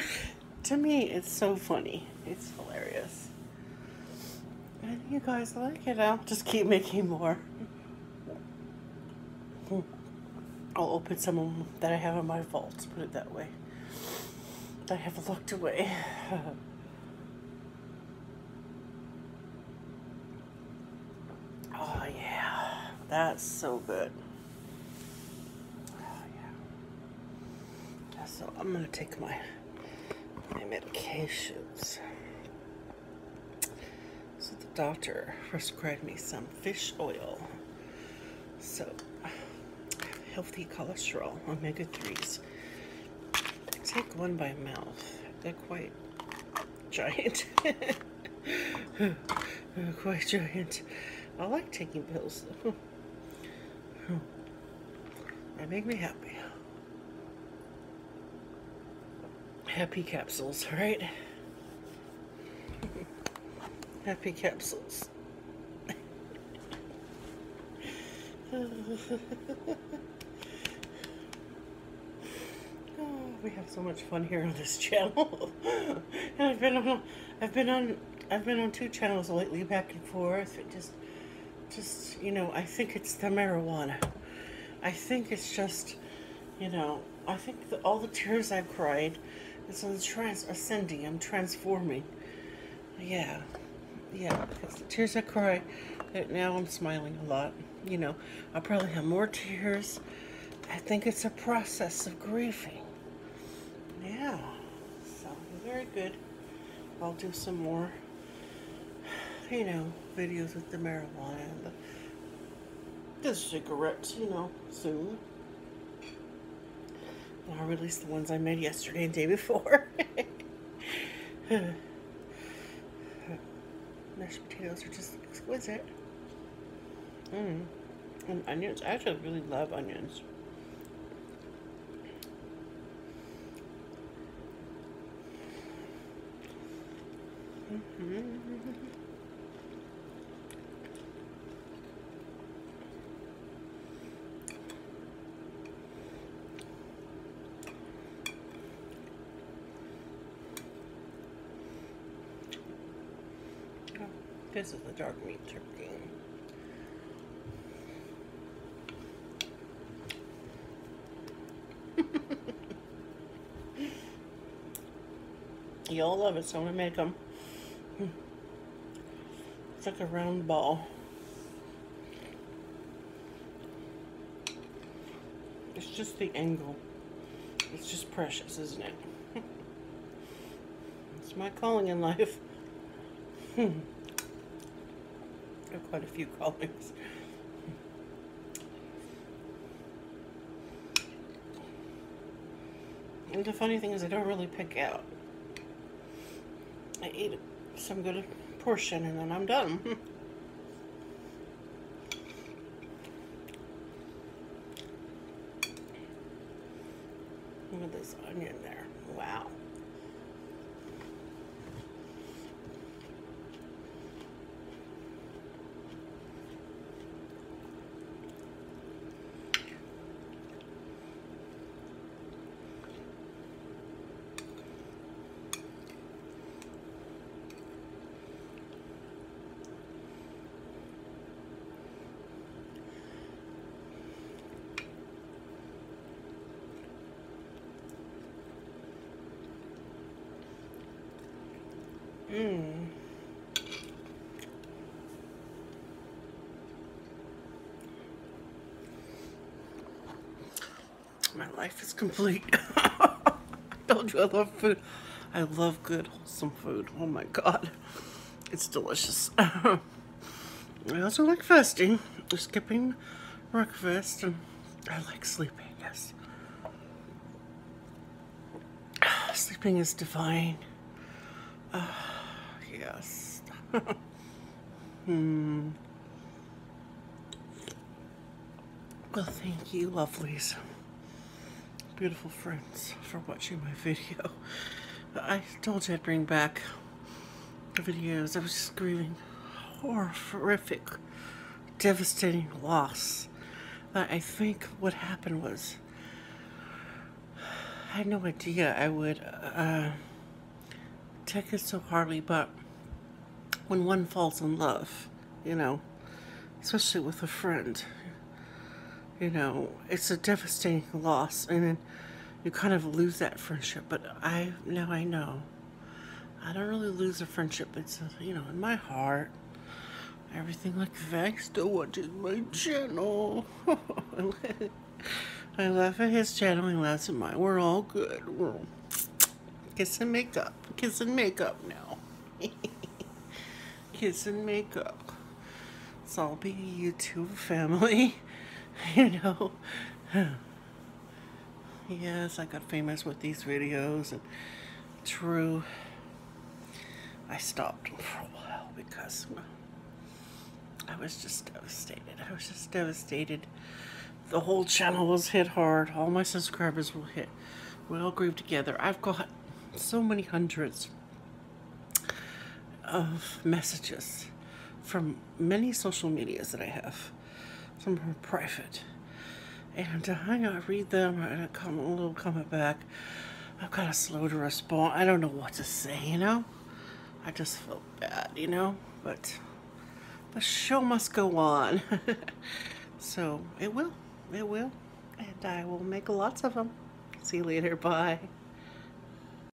to me, it's so funny. It's hilarious. And you guys like it, I'll just keep making more. I'll open some of them that I have in my vault, put it that way. That I have locked away. oh yeah, that's so good. Oh yeah. So I'm gonna take my my medications. So the doctor prescribed me some fish oil. So healthy cholesterol, omega-3s. I take one by mouth. They're quite giant. quite giant. I like taking pills though. They make me happy. Happy capsules, right? Happy capsules. Oh, we have so much fun here on this channel. and I've been on, I've been on, I've been on two channels lately, back and forth. It just, just you know, I think it's the marijuana. I think it's just, you know, I think that all the tears I've cried, it's on trans ascending. I'm transforming. Yeah, yeah. Because the tears I cry, but now I'm smiling a lot. You know, I'll probably have more tears. I think it's a process of grieving. Yeah, so very good. I'll do some more, you know, videos with the marijuana and the, the cigarettes, you know, soon. I'll release the ones I made yesterday and day before. Mashed potatoes are just exquisite. Mmm. And onions. I actually really love onions. Oh, this is the dark meat turkey. Y'all love it, so I'm gonna make them. It's like a round ball. It's just the angle. It's just precious, isn't it? it's my calling in life. Quite a few colors. And the funny thing is I don't really pick out. I eat some good portion and then I'm done. Look at this onion there. Wow. Mmm. My life is complete. I told you I love food. I love good, wholesome food. Oh my god. It's delicious. I also like fasting, skipping breakfast, and I like sleeping, yes. Sleeping is divine. Yes. hmm. Well, thank you, lovelies. Beautiful friends, for watching my video. I told you I'd bring back the videos. I was just grieving horrific, devastating loss. I think what happened was I had no idea I would uh, take it so hardly, but when one falls in love, you know, especially with a friend, you know, it's a devastating loss, and then you kind of lose that friendship. But I now I know I don't really lose a friendship. It's you know in my heart. Everything like thanks to watches my channel. I laugh at his channel, he laughs at mine. We're all good. We're kiss and makeup. Kiss and makeup now. kiss and makeup. It's all be YouTube family, you know. yes, I got famous with these videos and true. I stopped for a while because I was just devastated. I was just devastated the whole channel was hit hard. All my subscribers were hit. We all grouped together. I've got so many hundreds of messages from many social medias that I have. Some are private. And uh, I read them and I come a little comment back. I'm kind of slow to respond. I don't know what to say, you know? I just felt bad, you know? But the show must go on. so it will. It will. And I will make lots of them. See you later. Bye.